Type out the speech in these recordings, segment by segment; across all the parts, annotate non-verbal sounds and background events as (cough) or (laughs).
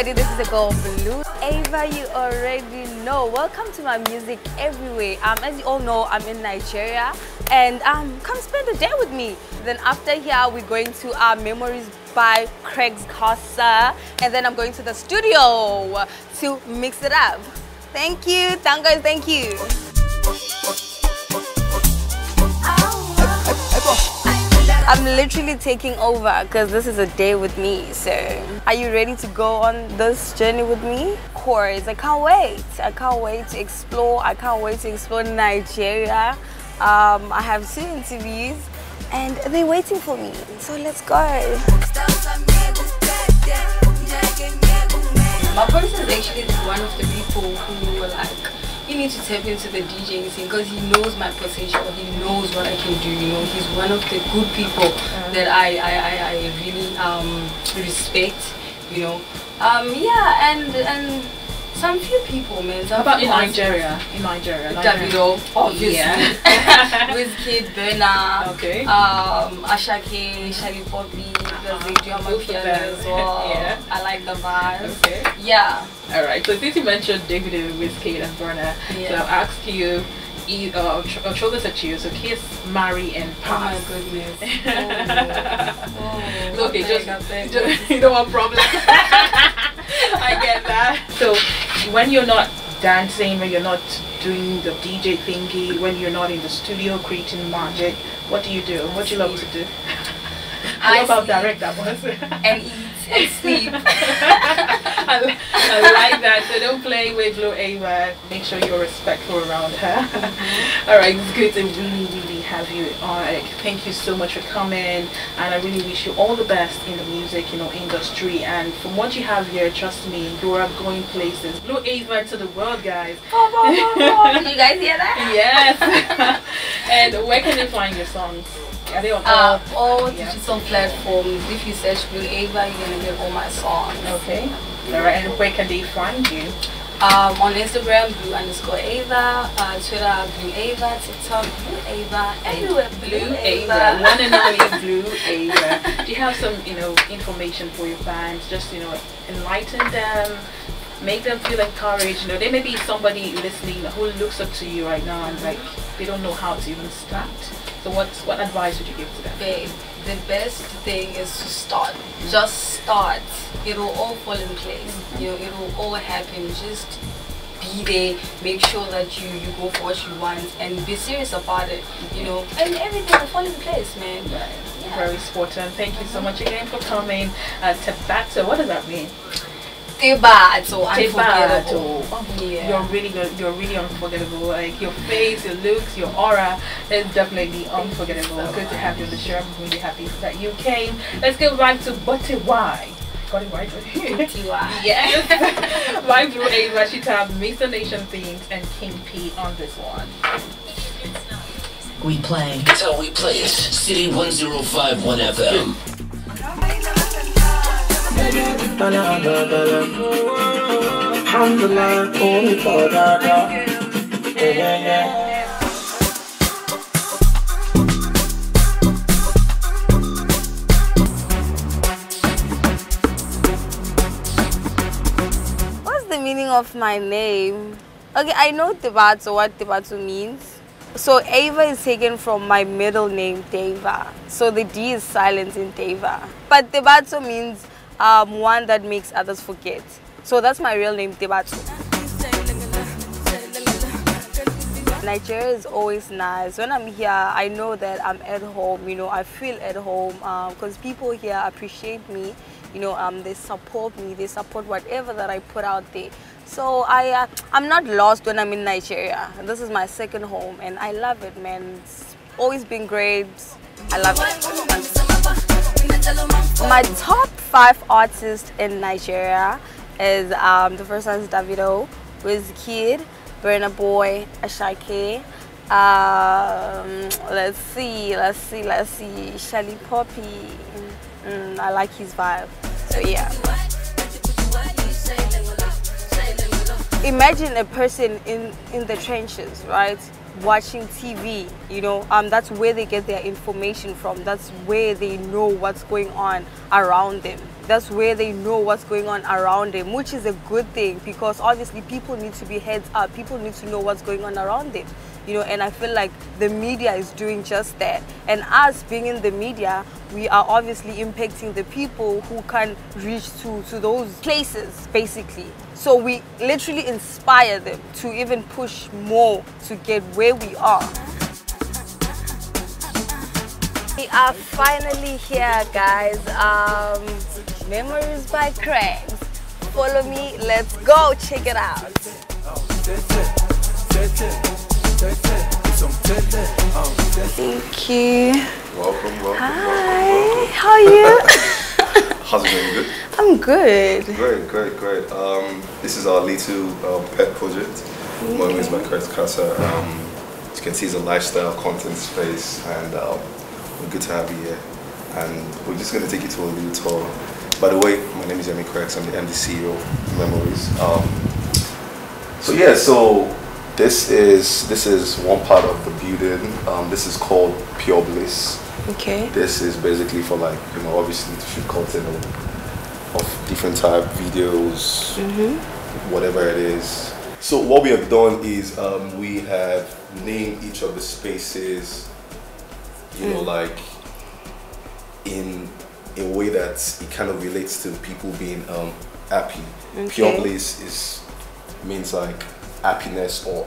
everybody? This is the girl Blue Aiva. You already know. Welcome to my music everywhere. Um, as you all know, I'm in Nigeria, and um, come spend a day with me. Then after here, we're going to our Memories by Craig's Casa, and then I'm going to the studio to mix it up. Thank you, guys. Thank you. I'm literally taking over because this is a day with me. So, are you ready to go on this journey with me? Of course, I can't wait. I can't wait to explore. I can't wait to explore Nigeria. Um, I have two interviews and they're waiting for me. So, let's go. My person is actually one of the people who like, you need to tap into the DJing scene because he knows my potential. He knows what I can do. You know, he's one of the good people that I, I, I, I really um, respect. You know, um, yeah, and and some few people, man. How about in Nigeria? In Nigeria, Nigeria. Davido, obviously. Yeah. (laughs) Wizkid, Burna, Okay. um, Asake, Shali Poppy, because they do my Both of piano as well. (laughs) Yeah. I like the vibes. Okay. Yeah. All right. So since you mentioned David Wizkid and Burna, Yeah. so I've asked you. Uh, I'll throw this at you. So kiss, marry, and pass. Oh my goodness. (laughs) Oh. Oh, okay, just, beg, beg. just you don't want problems. I get that. So when you're not dancing, when you're not doing the DJ thingy, when you're not in the studio creating magic, what do you do? What do you love to do? (laughs) I, I love how direct that was. (laughs) and eat and sleep. (laughs) I, li- I like that. So don't play with Blue Aiva. Make sure you're respectful around her. All right, it's good to really, really have you on. Like, thank you so much for coming, and I really wish you all the best in the music, you know, industry. And from what you have here, trust me, you're going places. Blue Aiva to the world, guys. (laughs) Did you guys hear that? (laughs) Yes. (laughs) and where can they find your songs? Are they on all? Uh, all Yeah. digital platforms. If you search Blue Aiva, you're gonna get all my songs. Okay. All right. And where can they find you? Um, on Instagram, Blue underscore Aiva, uh, Twitter, Blue Aiva, TikTok, Blue Aiva, everywhere, Blue Aiva, one and only Blue Aiva. (laughs) Do you have some, you know, information for your fans? Just, you know, enlighten them, make them feel encouraged. You know, there may be somebody listening who looks up to you right now and like they don't know how to even start. So what what advice would you give to them? Babe, the best thing is to start. Just start. It'll all fall in place. You know, it'll all happen. Just be there. Make sure that you you go for what you want and be serious about it. You know, and everything will fall in place, man. Right. Yeah. Very important. Thank you so much again for coming. Uh, Tabato, what does that mean? Tebato, unforgettable. Tebato. Oh, Yeah. You're really good. You're really unforgettable. Like your face, your looks, your aura is definitely unforgettable. so good to have you on the show. I'm really happy that you came. Let's go back to Butty Y. Got it right. Tiwa. yes. My Blue Aiva, Rashita, Mr. Nation themes, and King P on this one. We play. That's how we play it. City 1051 FM. What's the meaning of my name? Okay, I know Tibato, what Tibato means. So Aiva is taken from my middle name, Deva. So the D is silent in Deva. But Tibato means um, one that makes others forget. So that's my real name, Tibato. Nigeria is always nice. When I'm here, I know that I'm at home. You know, I feel at home because people here appreciate me. You know, um, they support me. They support whatever that I put out there. So I, uh, I'm not lost when I'm in Nigeria. This is my second home, and I love it, man. It's always been great. I love it. My top five artists in Nigeria is um, the first one is Davido, Wizkid, Burna Boy, Asake, Um, let's see, let's see, let's see. Shelly Poppy. Mm, I like his vibe. So yeah. Imagine a person in in the trenches, right? Watching TV, you know, um, that's where they get their information from. That's where they know what's going on around them. That's where they know what's going on around them, which is a good thing because obviously people need to be heads up. People need to know what's going on around them you know and i feel like the media is doing just that. And us being in the media we are obviously impacting the people who can reach to to those places basically. So we literally inspire them to even push more to get where we are. We are finally here guys. Um memories by Crags follow me. Let's go. Check it out Thank you. Welcome, welcome. Hi, how are you? (laughs) How's it going? Good? I'm good. Great, great, great. Um, this is our little uh, pet project. My name is Chris Casa. Um, as you can see, it's a lifestyle content space, and um, we're good to have you here. And we're just going to take you to a little tour. By the way, my name is Yemi Craigs. I'm the MD CEO of Memories. Um, so yeah, so this is this is one part of the building. Um, this is called Pure Bliss. Okay. This is basically for like you know obviously to shoot content of, of different type videos, whatever it is. So what we have done is um, we have named each of the spaces, you know, like in a way that it kind of relates to people being um, happy. Pure Okay. bliss is means like happiness or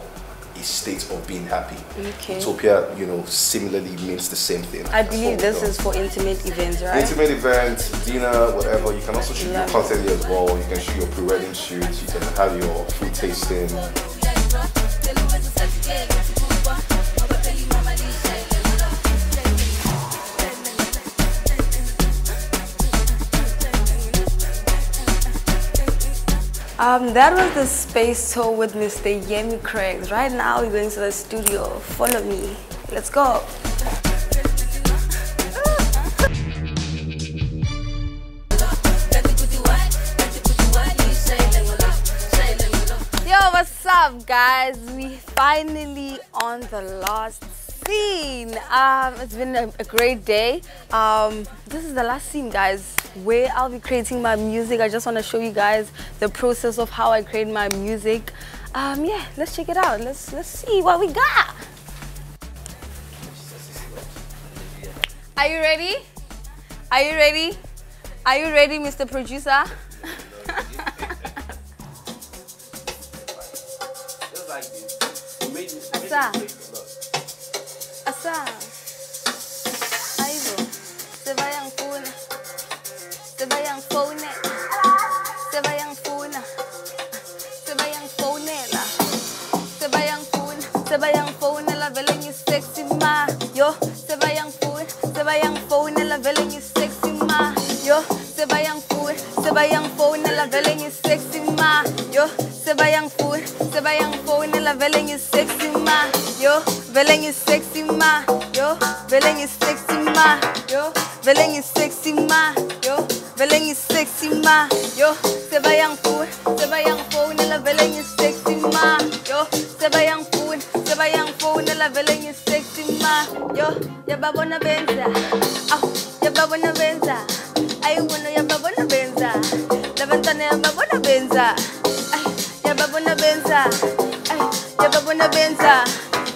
a state of being happy. Okay. Utopia, you know, similarly means the same thing. I believe this is for intimate events, right? Intimate event, dinner, whatever. You can also shoot your content as well. You can shoot your pre-wedding shoot. You can have your food tasting. Um, that was the space tour with Mr. Yemi Craig. Right now, we're going to the studio. Follow me. Let's go. Yo, what's up, guys? We finally on the last scene. Um, it's been a, a great day. Um, this is the last scene, guys, where I'll be creating my music. I just want to show you guys the process of how I create my music. Um, yeah, let's check it out. Let's let's see what we got. Are you ready? Are you ready? Are you ready, Mr. Producer? Asa. Asa. Aibo. Sebayang phone. Sebayang phone. Sebayang phone. Sebayang phone la. Sebayang phone. Sebayang phone vele ngi sexy ma. Yo, sebayang phone. Sebayang phone la vele ngi sexy ma. Yo, sebayang phone. Sebayang phone la vele ngi sexy ma. Yo, sebayang phone. Sebayang phone la vele ngi sexy ma. Yo, vele ngi Yo, sebayang phone. Sebayang phone la vele ngi sexy ma. Yo, yababona benza. Ah, yababona benza. Ay, bueno, yababona benza. La ventana yababona benza. Ay, yababona benza. Ay, yababona benza.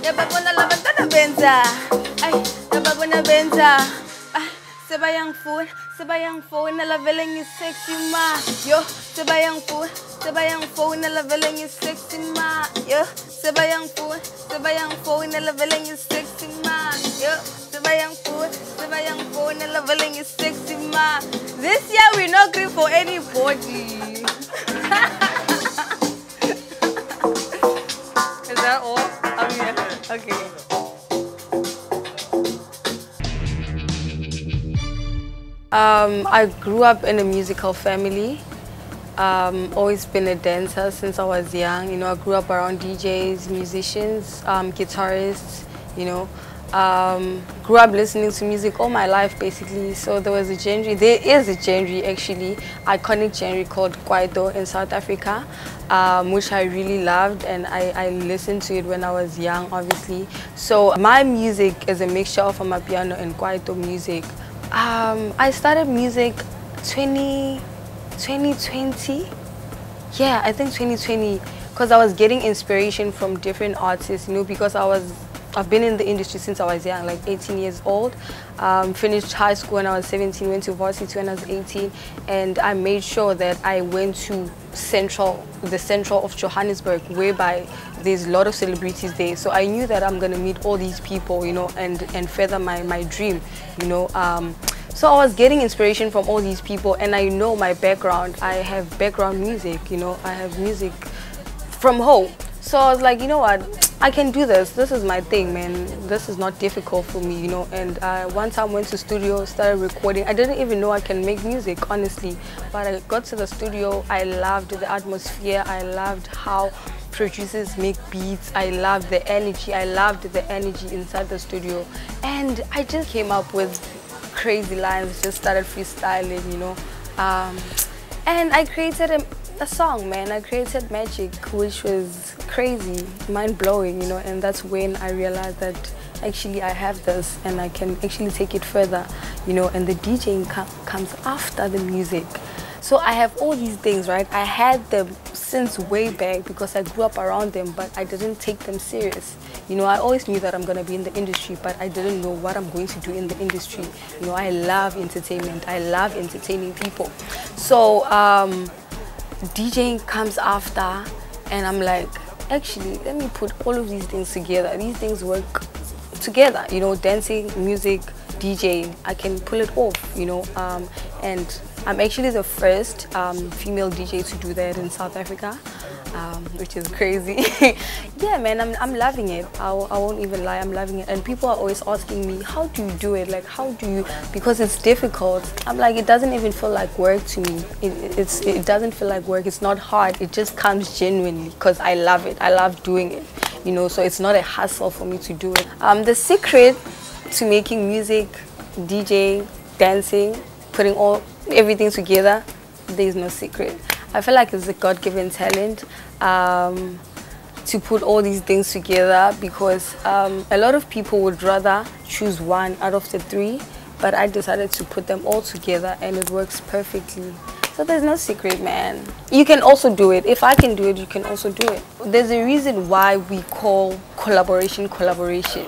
Yababona la ventana benza. Ay, yababona benza. Ay, sebayang phone. Sebayang phone la vele ngi sexy ma. Yo, sebayang phone. Sebayang phone la vele ngi sexy ma. Yo, sebayang phone. Sebayang phone la vele ngi sexy ma. Yo, sebayang phone. Sebayang phone la vele ngi sexy ma. This year we're not going for anybody. (laughs) Is that all? I mean, okay. Um, I grew up in a musical family. Um, always been a dancer since I was young. You know, I grew up around DJs, musicians, um, guitarists. You know, um, grew up listening to music all my life basically. So there was a genre, there is a genre actually, iconic genre called Kwaito in South Africa, um, which I really loved and I, I, listened to it when I was young obviously. So my music is a mixture of Amapiano and Kwaito music. Um, I started music 20, 2020, yeah I think 2020 because I was getting inspiration from different artists, you know, because I was I've been in the industry since I was young, like 18 years old. Um, finished high school when I was 17, went to varsity when I was 18, and I made sure that I went to central, the central of Johannesburg, whereby there's a lot of celebrities there. So I knew that I'm gonna meet all these people, you know, and and further my my dream, you know. Um, so I was getting inspiration from all these people, and I know my background. I have background music, you know. I have music from home. So I was like, you know what? I can do this. This is my thing, man. This is not difficult for me, you know. And uh, one time went to studio, started recording. I didn't even know I can make music, honestly. But I got to the studio. I loved the atmosphere. I loved how producers make beats. I loved the energy. I loved the energy inside the studio. And I just came up with crazy lines. Just started freestyling, you know. Um, and I created a a song, man. I created Magic, which was crazy, mind-blowing, you know, and that's when I realized that actually I have this and I can actually take it further, you know, and the DJing com comes after the music. So I have all these things, right? I had them since way back because I grew up around them, but I didn't take them serious. You know, I always knew that I'm going to be in the industry, but I didn't know what I'm going to do in the industry. You know, I love entertainment. I love entertaining people. So, um, DJing comes after and I'm like, actually, let me put all of these things together. These things work together, you know, dancing, music, DJing. I can pull it off, you know, um, and I'm actually the first um, female DJ to do that in South Africa um, which is crazy. (laughs) yeah, man, I'm, I'm loving it. I, I won't even lie, I'm loving it. And people are always asking me, how do you do it? Like, how do you, because it's difficult. I'm like, it doesn't even feel like work to me. It, it's, it doesn't feel like work. It's not hard. It just comes genuinely because I love it. I love doing it, you know, so it's not a hassle for me to do it. Um, the secret to making music, DJ, dancing, putting all everything together, there's no secret. I feel like it's a God-given talent um, to put all these things together because um, a lot of people would rather choose one out of the three, but I decided to put them all together and it works perfectly. So there's no secret, man. You can also do it. If I can do it, you can also do it. There's a reason why we call collaboration collaboration.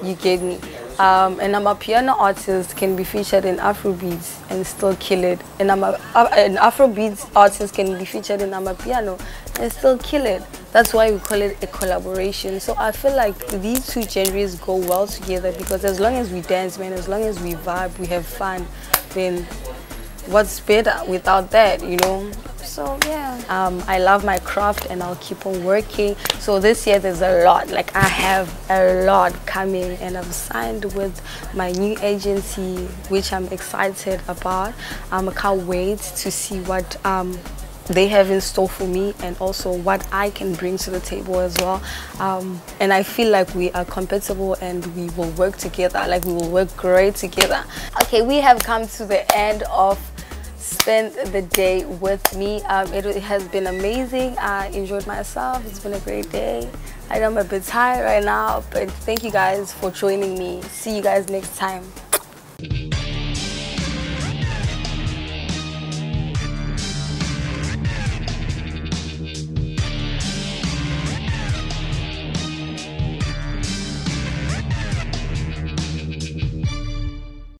You get me? Um, and Amapiano artist can be featured in Afrobeats and still kill it. And I'm a, uh, an Afrobeats artist can be featured in Amapiano and still kill it. That's why we call it a collaboration. So I feel like these two genres go well together because as long as we dance, man, as long as we vibe, we have fun, then what's better without that, you know? So yeah. Um, i love my craft and i'll keep on working. So this year there's a lot. Like i have a lot coming and i've signed with my new agency which i'm excited about. Um, i can't wait to see what um, they have in store for me and also what I can bring to the table as well. Um, and I feel like we are compatible and we will work together, like we will work great together. Okay, we have come to the end of spend the day with me. Um, it, it, has been amazing. I enjoyed myself. It's been a great day. I know I'm a bit tired right now, but thank you guys for joining me. See you guys next time.